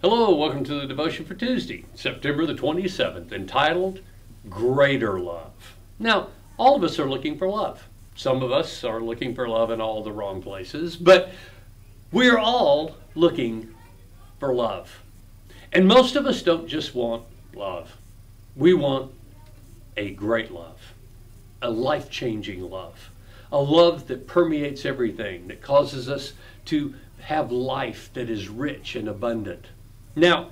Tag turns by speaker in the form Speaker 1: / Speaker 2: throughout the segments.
Speaker 1: Hello, welcome to the devotion for Tuesday, September the 27th, entitled Greater Love. Now, all of us are looking for love. Some of us are looking for love in all the wrong places, but we're all looking for love. And most of us don't just want love, we want a great love, a life changing love, a love that permeates everything, that causes us to have life that is rich and abundant. Now,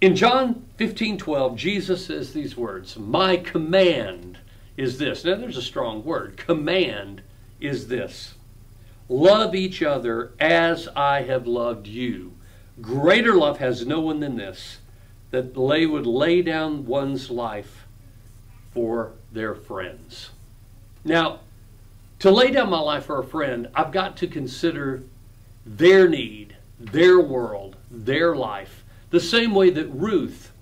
Speaker 1: in John 15 12, Jesus says these words My command is this. Now, there's a strong word. Command is this Love each other as I have loved you. Greater love has no one than this, that they would lay down one's life for their friends. Now, to lay down my life for a friend, I've got to consider their need, their world, their life, the same way that Ruth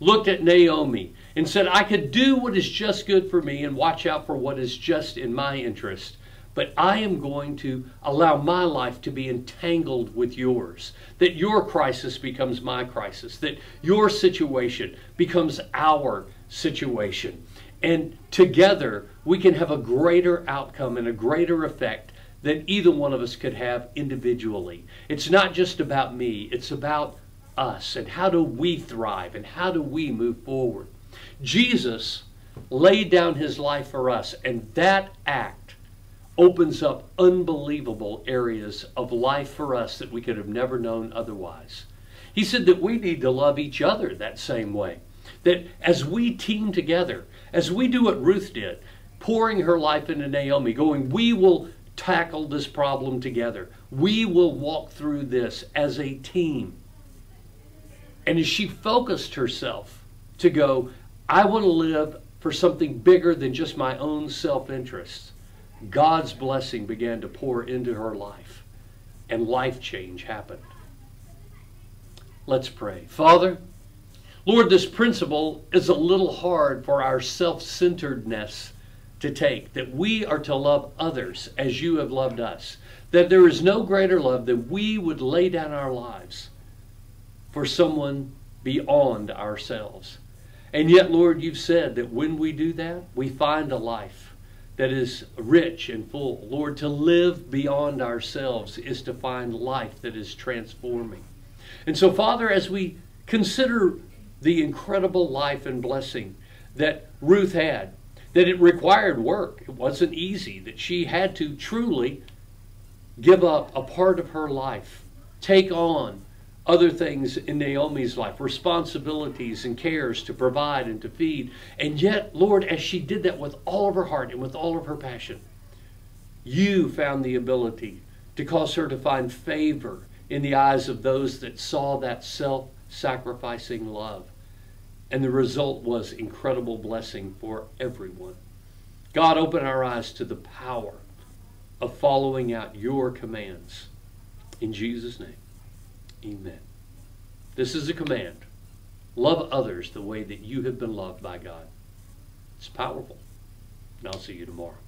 Speaker 1: looked at Naomi and said, I could do what is just good for me and watch out for what is just in my interest, but I am going to allow my life to be entangled with yours, that your crisis becomes my crisis, that your situation becomes our situation. And together we can have a greater outcome and a greater effect than either one of us could have individually. It's not just about me, it's about us and how do we thrive and how do we move forward. Jesus laid down his life for us, and that act opens up unbelievable areas of life for us that we could have never known otherwise. He said that we need to love each other that same way. That as we team together, as we do what Ruth did, pouring her life into Naomi, going, we will tackle this problem together. We will walk through this as a team. And as she focused herself to go, I want to live for something bigger than just my own self interest, God's blessing began to pour into her life, and life change happened. Let's pray. Father, Lord, this principle is a little hard for our self centeredness to take, that we are to love others as you have loved us, that there is no greater love than we would lay down our lives for someone beyond ourselves. And yet, Lord, you've said that when we do that, we find a life that is rich and full. Lord, to live beyond ourselves is to find life that is transforming. And so, Father, as we consider the incredible life and blessing that Ruth had, that it required work. It wasn't easy, that she had to truly give up a part of her life, take on other things in Naomi's life, responsibilities and cares to provide and to feed. And yet, Lord, as she did that with all of her heart and with all of her passion, you found the ability to cause her to find favor in the eyes of those that saw that self sacrificing love. And the result was incredible blessing for everyone. God, open our eyes to the power of following out your commands. In Jesus' name, amen. This is a command. Love others the way that you have been loved by God. It's powerful. And I'll see you tomorrow.